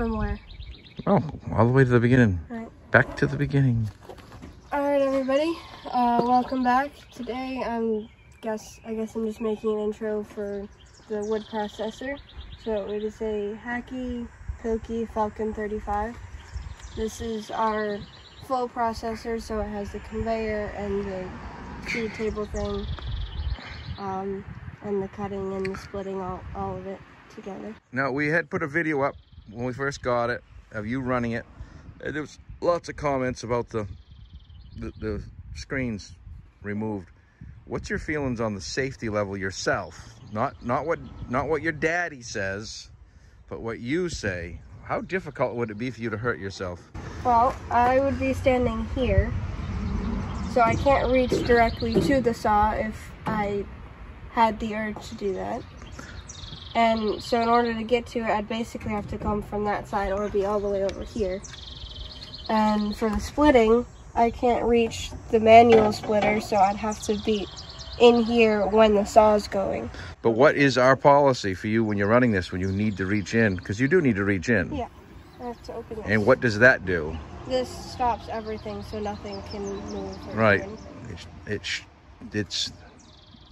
From where? Oh, all the way to the beginning. Right. Back to the beginning. All right, everybody. Uh, welcome back. Today, I'm guess I guess I'm just making an intro for the wood processor. So it is a Hakke Pilke Falcon 35. This is our full processor, so it has the conveyor and the feed table thing, um, and the cutting and the splitting, all, all of it together. Now, we had put a video up when we first got it of you running it. There was lots of comments about the, the, the screens removed. What's your feelings on the safety level yourself? Not not what not what your daddy says, but what you say. How difficult would it be for you to hurt yourself? Well, I would be standing here, so I can't reach directly to the saw if I had the urge to do that. And so in order to get to it, I'd basically have to come from that side or be all the way over here. And for the splitting, I can't reach the manual splitter, so I'd have to be in here when the saw's going. But what is our policy for you when you're running this, when you need to reach in? Because you do need to reach in. Yeah, I have to open this. And what does that do? This stops everything so nothing can move. Right. anything. It's, it's, it's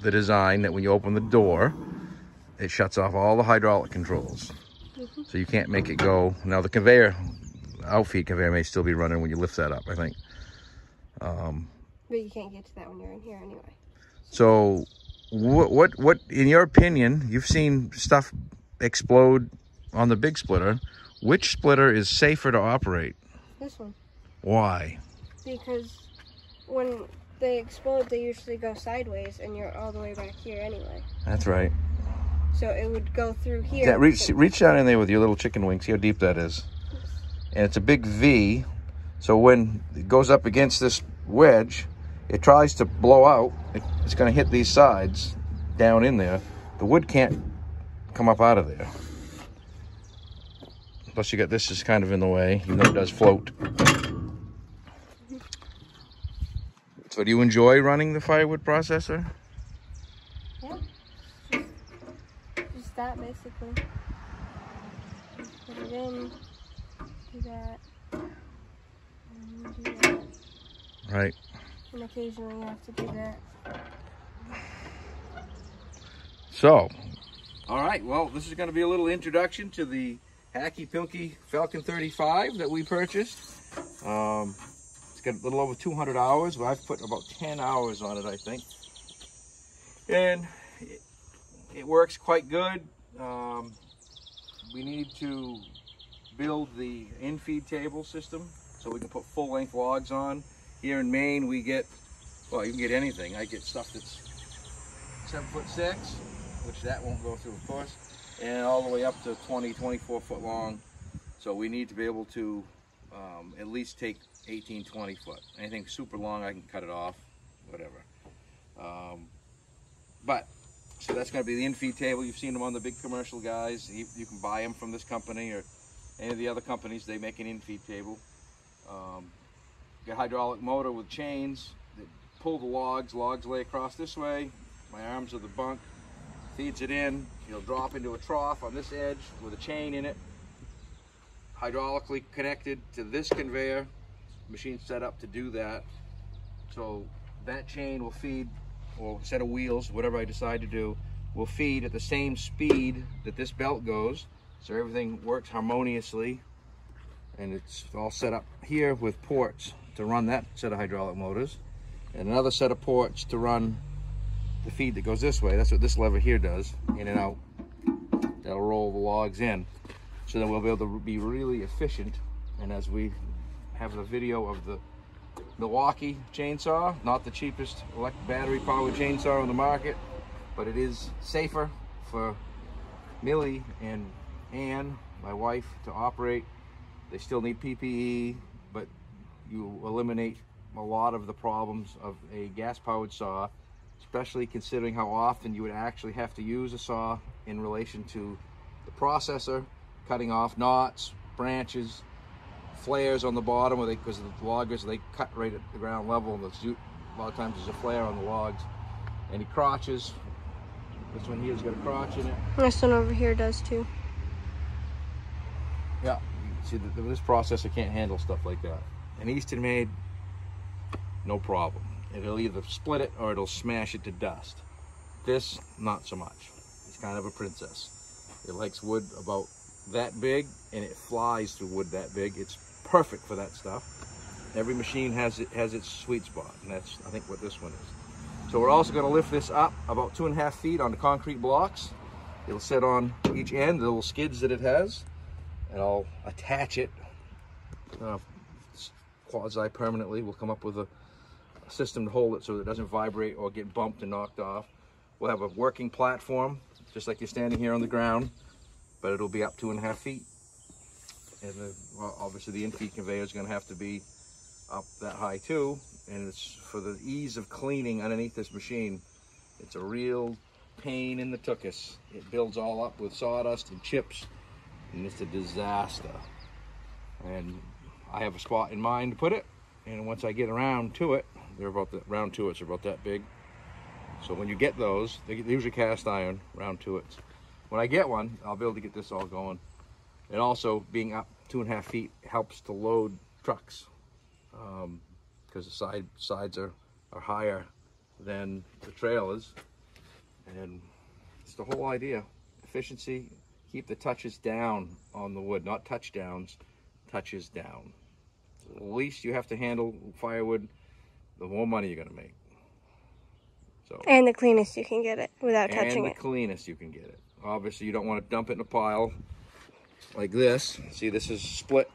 the design that when you open the door, it shuts off all the hydraulic controls. So you can't make it go. Now the conveyor, outfeed conveyor may still be running when you lift that up, I think. Um, but you can't get to that when you're in here anyway. So what, what, what, in your opinion, you've seen stuff explode on the big splitter. Which splitter is safer to operate? This one. Why? Because when they explode, they usually go sideways, and you're all the way back here anyway. That's right. So it would go through here. Yeah, reach reach down in there with your little chicken wing. See how deep that is. And it's a big V. So when it goes up against this wedge, it tries to blow out. It, it's going to hit these sides down in there. The wood can't come up out of there. Plus, you got this is kind of in the way, even though it does float. So, do you enjoy running the firewood processor? Yeah. Just, just that basically. Just put it in. Do that. And do that. Right. And occasionally you have to do that. So, all right. Well, this is going to be a little introduction to the Hakke Pilke Falcon 35 that we purchased. Um, it's got a little over 200 hours, but I've put about 10 hours on it, I think. And it, it works quite good. Um, we need to build the in-feed table system so we can put full-length logs on. Here in Maine, we get, well, you can get anything. I get stuff that's seven foot six, which that won't go through, of course, and all the way up to 20, 24 foot long. So we need to be able to um, at least take 18, 20 foot. Anything super long, I can cut it off, whatever. Um, but, so that's going to be the in-feed table. You've seen them on the big commercial guys. You, can buy them from this company or any of the other companies. They make an in-feed table. Um, got hydraulic motor with chains that pull the logs. Logs lay across this way. My arms are the bunk. Feeds it in. It'll drop into a trough on this edge with a chain in it. Hydraulically connected to this conveyor. Machine set up to do that. So that chain will feed, or set of wheels, whatever I decide to do, will feed at the same speed that this belt goes. So everything works harmoniously. And it's all set up here with ports to run that set of hydraulic motors. And another set of ports to run the feed that goes this way. That's what this lever here does, in and out. That'll roll the logs in. So then we'll be able to be really efficient. And as we have the video of the Milwaukee chainsaw, not the cheapest electric battery powered chainsaw on the market, but it is safer for Millie and Ann, my wife, to operate. They still need PPE, but you eliminate a lot of the problems of a gas powered saw, especially considering how often you would actually have to use a saw in relation to the processor, cutting off knots, branches, flares on the bottom, where they because the loggers they cut right at the ground level, and there's, a lot of times there's a flare on the logs. Any crotches. This one here's got a crotch in it. This one over here does too. Yeah, See, the, this processor can't handle stuff like that. An Eastonmade, no problem. It'll either split it or it'll smash it to dust. This, not so much. It's kind of a princess. It likes wood about that big and it flies through wood that big. It's perfect for that stuff. Every machine has it has its sweet spot, and that's I think what this one is. So we're also going to lift this up about two and a half feet on the concrete blocks. It'll sit on each end, the little skids that it has, and I'll attach it uh, quasi permanently. We'll come up with a, a system to hold it so it doesn't vibrate or get bumped and knocked off. We'll have a working platform, just like you're standing here on the ground, but it'll be up two and a half feet. And the, well, obviously the in-feed conveyor is going to have to be up that high too. And it's for the ease of cleaning underneath this machine. It's a real pain in the tuchus. It builds all up with sawdust and chips and it's a disaster. And I have a spot in mind to put it. And once I get around to it, they're about the round to it's about that big. So when you get those, they usually cast iron round to it. When I get one, I'll be able to get this all going. And also being up two and a half feet helps to load trucks because um, the side sides are, are higher than the trailers. And it's the whole idea. Efficiency, keep the touches down on the wood, not touchdowns, touches down. The least you have to handle firewood, the more money you're gonna make. So And the cleanest you can get it without touching it. And the cleanest you can get it. Obviously you don't want to dump it in a pile like this. See this is split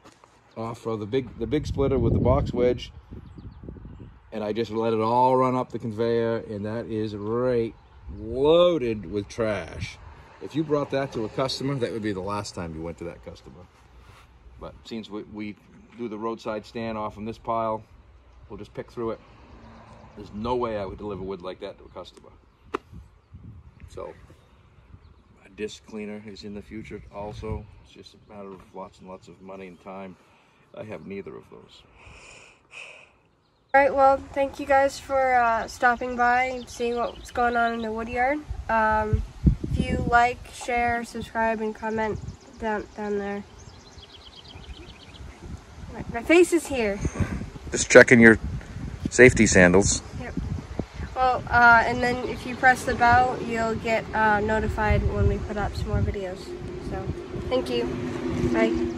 off of the big the big splitter with the box wedge and I just let it all run up the conveyor and that is right loaded with trash. If you brought that to a customer, that would be the last time you went to that customer. But since we, we do the roadside stand off from this pile, we'll just pick through it. There's no way I would deliver wood like that to a customer. So disc cleaner is in the future also. It's just a matter of lots and lots of money and time. I have neither of those. All right, well, thank you guys for uh, stopping by and seeing what's going on in the woodyard. Um, if you like, share, subscribe, and comment down down there. My, my face is here. Just checking your safety sandals. Well, uh, and then if you press the bell, you'll get uh, notified when we put up some more videos. So, thank you. Bye.